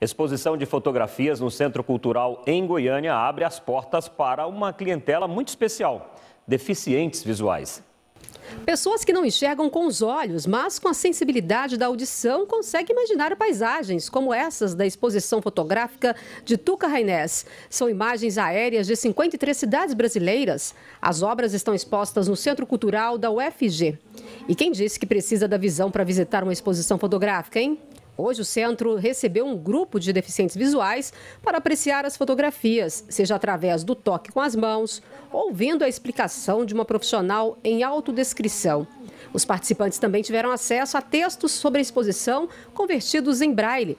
Exposição de fotografias no Centro Cultural em Goiânia abre as portas para uma clientela muito especial: deficientes visuais. Pessoas que não enxergam com os olhos, mas com a sensibilidade da audição, conseguem imaginar paisagens como essas da exposição fotográfica de Tuca Rainés. São imagens aéreas de 53 cidades brasileiras. As obras estão expostas no Centro Cultural da UFG. E quem disse que precisa da visão para visitar uma exposição fotográfica, hein? Hoje, o centro recebeu um grupo de deficientes visuais para apreciar as fotografias, seja através do toque com as mãos, ouvindo a explicação de uma profissional em autodescrição. Os participantes também tiveram acesso a textos sobre a exposição convertidos em braille.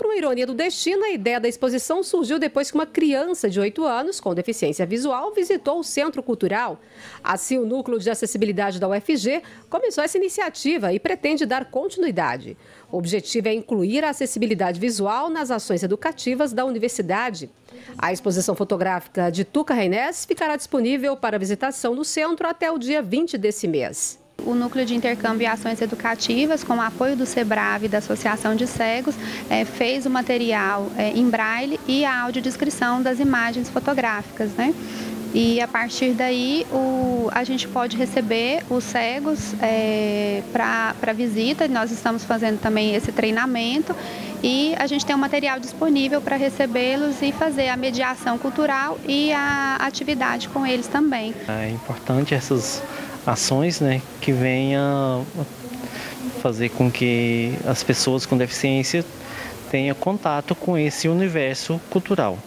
Por uma ironia do destino, a ideia da exposição surgiu depois que uma criança de 8 anos com deficiência visual visitou o Centro Cultural. Assim, o Núcleo de Acessibilidade da UFG começou essa iniciativa e pretende dar continuidade. O objetivo é incluir a acessibilidade visual nas ações educativas da universidade. A exposição fotográfica de Tuca Reines ficará disponível para visitação no centro até o dia 20 desse mês. O Núcleo de Intercâmbio e Ações Educativas, com o apoio do SEBRAV e da Associação de Cegos, é, fez o material é, em braille e a audiodescrição das imagens fotográficas. Né? E a partir daí o, a gente pode receber os cegos é, para visita, nós estamos fazendo também esse treinamento e a gente tem um material disponível para recebê-los e fazer a mediação cultural e a atividade com eles também. É importante essas ações né, que venham fazer com que as pessoas com deficiência tenham contato com esse universo cultural.